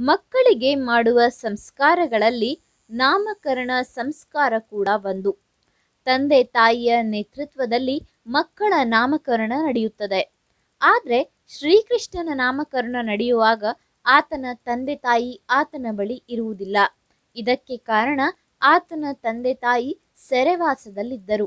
ಮಕ್ಕಳಿಗೆ ಮಾಡುವ ಸಂಸ್ಕಾರಗಳಲ್ಲಿ ನಾಮಕರಣ ಸಂಸ್ಕಾರ ಕೂಡ ಒಂದು. ತಂದೆ ತಾಯಿಯ ನೇತೃತ್ವದಲ್ಲಿ ಮಕ್ಕಳ ನಾಮಕರಣ ನಡೆಯುತ್ತದೆ. ಆದರೆ ಶ್ರೀಕೃಷ್ಣನ ನಾಮಕರಣ ನಡೆಯುವಾಗ ಆತನ ತಂದೆ ತಾಯಿ ಆತನ ಬಳಿ ಇರುವುದಿಲ್ಲ. ಇದಕ್ಕೆ ಕಾರಣ ಆತನ ತಂದೆ ತಾಯಿ ಸೆರೆವಾಸದಲ್ಲಿದ್ದರು.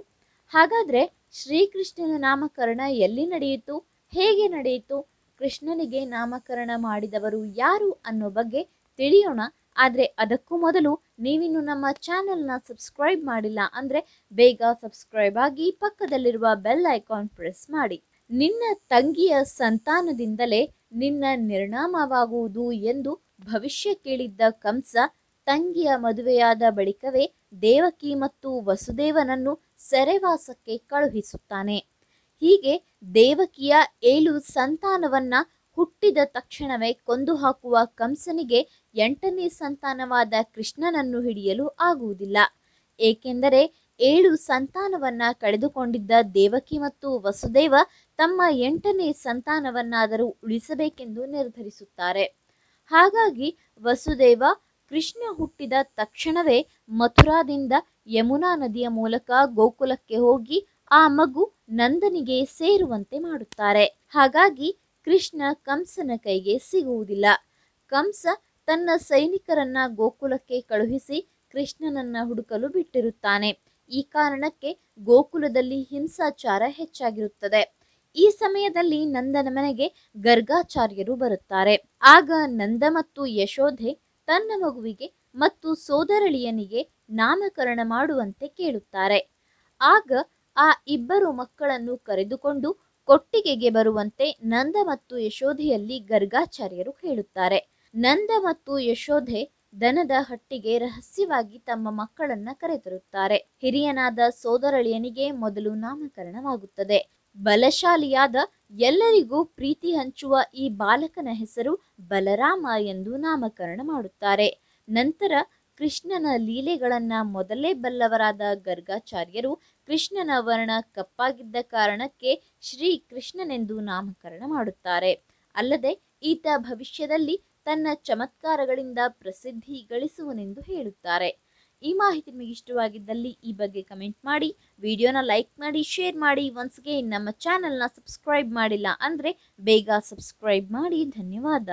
ಹಾಗಾದರೆ ಶ್ರೀಕೃಷ್ಣನ ನಾಮಕರಣ ಎಲ್ಲಿ ನಡೆಯಿತು? ಹೇಗೆ ನಡೆಯಿತು? ಕೃಷ್ಣನಿಗೆ ನಾಮಕರಣ ಮಾಡಿದವರು ಯಾರು ಅನ್ನೋ ಬಗ್ಗೆ ತಿಳಿಯೋಣ. ಆದರೆ ಅದಕ್ಕೂ ಮೊದಲು ನೀವಿನ್ನು ನಮ್ಮ ಚಾನೆಲ್ನ ಸಬ್ಸ್ಕ್ರೈಬ್ ಮಾಡಿಲ್ಲ ಅಂದರೆ ಬೇಗ ಸಬ್ಸ್ಕ್ರೈಬ್ ಆಗಿ ಪಕ್ಕದಲ್ಲಿರುವ ಬೆಲ್ ಐಕಾನ್ ಪ್ರೆಸ್ ಮಾಡಿ. ನಿನ್ನ ತಂಗಿಯ ಸಂತಾನದಿಂದಲೇ ನಿನ್ನ ನಿರ್ಣಾಮವಾಗುವುದು ಎಂದು ಭವಿಷ್ಯ ಕೇಳಿದ್ದ ಕಂಸ ತಂಗಿಯ ಮದುವೆಯಾದ ಬಳಿಕವೇ ದೇವಕಿ ಮತ್ತು ವಸುದೇವನನ್ನು ಸೆರೆವಾಸಕ್ಕೆ ಕಳುಹಿಸುತ್ತಾನೆ. ಹೀಗೆ ದೇವಕಿಯ ಏಳು ಸಂತಾನವನ್ನ ಹುಟ್ಟಿದ ತಕ್ಷಣವೇ ಕೊಂದು ಹಾಕುವ ಕಂಸನಿಗೆ ಎಂಟನೇ ಸಂತಾನವಾದ ಕೃಷ್ಣನನ್ನು ಹಿಡಿಯಲು ಆಗುವುದಿಲ್ಲ. ಏಕೆಂದರೆ ಏಳು ಸಂತಾನವನ್ನ ಕಳೆದುಕೊಂಡಿದ್ದ ದೇವಕಿ ಮತ್ತು ವಸುದೇವ ತಮ್ಮ ಎಂಟನೇ ಸಂತಾನವನ್ನಾದರೂ ಉಳಿಸಬೇಕೆಂದು ನಿರ್ಧರಿಸುತ್ತಾರೆ. ಹಾಗಾಗಿ ವಸುದೇವ ಕೃಷ್ಣ ಹುಟ್ಟಿದ ತಕ್ಷಣವೇ ಮಥುರಾದಿಂದ ಯಮುನಾ ನದಿಯ ಮೂಲಕ ಗೋಕುಲಕ್ಕೆ ಹೋಗಿ ಆ ಮಗು ನಂದನಿಗೆ ಸೇರುವಂತೆ ಮಾಡುತ್ತಾರೆ. ಹಾಗಾಗಿ ಕೃಷ್ಣ ಕಂಸನ ಕೈಗೆ ಸಿಗುವುದಿಲ್ಲ. ಕಂಸ ತನ್ನ ಸೈನಿಕರನ್ನ ಗೋಕುಲಕ್ಕೆ ಕಳುಹಿಸಿ ಕೃಷ್ಣನನ್ನ ಹುಡುಕಲು ಬಿಟ್ಟಿರುತ್ತಾನೆ. ಈ ಕಾರಣಕ್ಕೆ ಗೋಕುಲದಲ್ಲಿ ಹಿಂಸಾಚಾರ ಹೆಚ್ಚಾಗಿರುತ್ತದೆ. ಈ ಸಮಯದಲ್ಲಿ ನಂದನ ಮನೆಗೆ ಗರ್ಗಾಚಾರ್ಯರು ಬರುತ್ತಾರೆ. ಆಗ ನಂದ ಮತ್ತು ಯಶೋಧೆ ತನ್ನ ಮಗುವಿಗೆ ಮತ್ತು ಸೋದರಳಿಯನಿಗೆ ನಾಮಕರಣ ಮಾಡುವಂತೆ ಕೇಳುತ್ತಾರೆ. ಆಗ ಆ ಇಬ್ಬರು ಮಕ್ಕಳನ್ನು ಕರೆದುಕೊಂಡು ಕೊಟ್ಟಿಗೆಗೆ ಬರುವಂತೆ ನಂದ ಮತ್ತು ಯಶೋಧೆಯಲ್ಲಿ ಗರ್ಗಾಚಾರ್ಯರು ಹೇಳುತ್ತಾರೆ. ನಂದ ಮತ್ತು ಯಶೋಧೆ ದನದ ಹಟ್ಟಿಗೆ ರಹಸ್ಯವಾಗಿ ತಮ್ಮ ಮಕ್ಕಳನ್ನ ಕರೆತರುತ್ತಾರೆ. ಹಿರಿಯನಾದ ಸೋದರಳಿಯನಿಗೆ ಮೊದಲು ನಾಮಕರಣವಾಗುತ್ತದೆ. ಬಲಶಾಲಿಯಾದ ಎಲ್ಲರಿಗೂ ಪ್ರೀತಿ ಹಂಚುವ ಈ ಬಾಲಕನ ಹೆಸರು ಬಲರಾಮ ಎಂದು ನಾಮಕರಣ ಮಾಡುತ್ತಾರೆ. ನಂತರ ಕೃಷ್ಣನ ಲೀಲೆಗಳನ್ನ ಮೊದಲೇ ಬಲ್ಲವರಾದ ಗರ್ಗಾಚಾರ್ಯರು ಕೃಷ್ಣನ ವರ್ಣ ಕಪ್ಪಾಗಿದ್ದ ಕಾರಣಕ್ಕೆ ಶ್ರೀ ಕೃಷ್ಣನೆಂದು ನಾಮಕರಣ ಮಾಡುತ್ತಾರೆ. ಅಲ್ಲದೆ ಈತ ಭವಿಷ್ಯದಲ್ಲಿ ತನ್ನ ಚಮತ್ಕಾರಗಳಿಂದ ಪ್ರಸಿದ್ಧಿ ಗಳಿಸುವನೆಂದು ಹೇಳುತ್ತಾರೆ. ಈ ಮಾಹಿತಿ ನಿಮಗೆ ಇಷ್ಟವಾಗಿದ್ದಲ್ಲಿ ಈ ಬಗ್ಗೆ ಕಮೆಂಟ್ ಮಾಡಿ, ವಿಡಿಯೋನ ಲೈಕ್ ಮಾಡಿ, ಶೇರ್ ಮಾಡಿ. ಒನ್ಸ್ಗೆ ನಮ್ಮ ಚಾನಲ್ನ ಸಬ್ಸ್ಕ್ರೈಬ್ ಮಾಡಿಲ್ಲ ಅಂದರೆ ಬೇಗ ಸಬ್ಸ್ಕ್ರೈಬ್ ಮಾಡಿ. ಧನ್ಯವಾದ.